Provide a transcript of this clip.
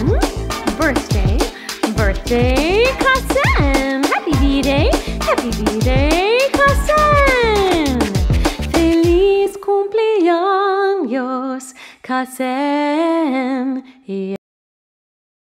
Hassan. Birthday, birthday, Hassan. Happy birthday, happy birthday, Hassan. Feliz cumpleaños, Hassan.